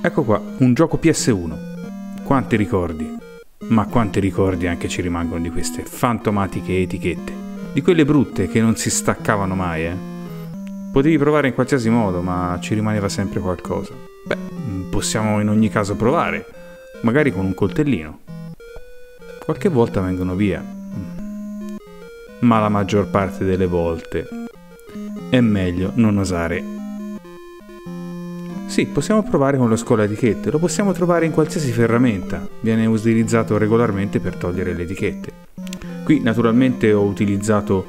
Ecco qua, un gioco PS1. Quanti ricordi? Ma quanti ricordi anche ci rimangono di queste fantomatiche etichette? Di quelle brutte che non si staccavano mai, eh? Potevi provare in qualsiasi modo, ma ci rimaneva sempre qualcosa. Beh, possiamo in ogni caso provare, magari con un coltellino. Qualche volta vengono via, ma la maggior parte delle volte è meglio non osare sì, possiamo provare con lo scola etichette, lo possiamo trovare in qualsiasi ferramenta, viene utilizzato regolarmente per togliere le etichette. Qui naturalmente ho utilizzato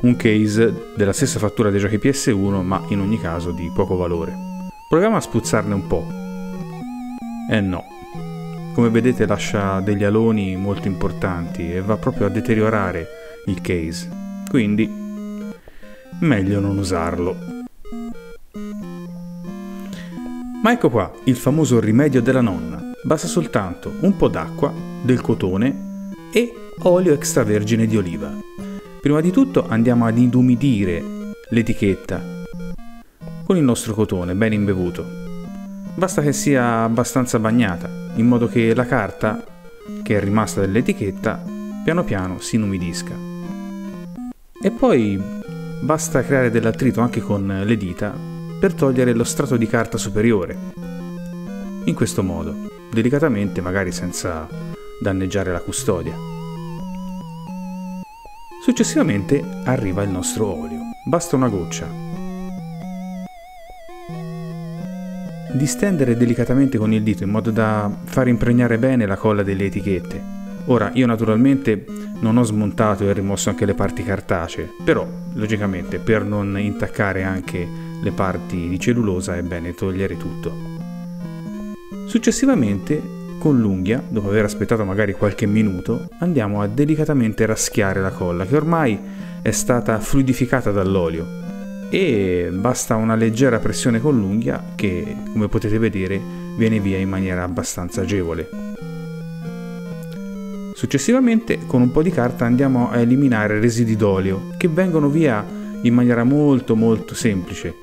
un case della stessa fattura dei giochi PS1, ma in ogni caso di poco valore. Proviamo a spuzzarne un po'. Eh no. Come vedete lascia degli aloni molto importanti e va proprio a deteriorare il case. Quindi meglio non usarlo. Ma ecco qua il famoso rimedio della nonna. Basta soltanto un po' d'acqua, del cotone e olio extravergine di oliva. Prima di tutto andiamo ad inumidire l'etichetta con il nostro cotone ben imbevuto. Basta che sia abbastanza bagnata, in modo che la carta che è rimasta dell'etichetta piano piano si inumidisca. E poi basta creare dell'attrito anche con le dita per togliere lo strato di carta superiore. In questo modo, delicatamente, magari senza danneggiare la custodia. Successivamente arriva il nostro olio. Basta una goccia. Distendere delicatamente con il dito in modo da far impregnare bene la colla delle etichette. Ora, io naturalmente non ho smontato e rimosso anche le parti cartacee, però, logicamente, per non intaccare anche le parti di cellulosa è bene togliere tutto. Successivamente, con l'unghia, dopo aver aspettato magari qualche minuto, andiamo a delicatamente raschiare la colla che ormai è stata fluidificata dall'olio e basta una leggera pressione con l'unghia che, come potete vedere, viene via in maniera abbastanza agevole. Successivamente, con un po' di carta andiamo a eliminare residui d'olio che vengono via in maniera molto molto semplice.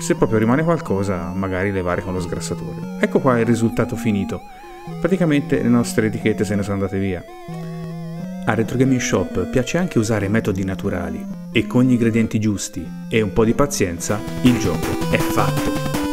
Se proprio rimane qualcosa, magari levare con lo sgrassatore. Ecco qua il risultato finito. Praticamente le nostre etichette se ne sono andate via. A Retro Gaming Shop piace anche usare metodi naturali e con gli ingredienti giusti e un po' di pazienza il gioco è fatto.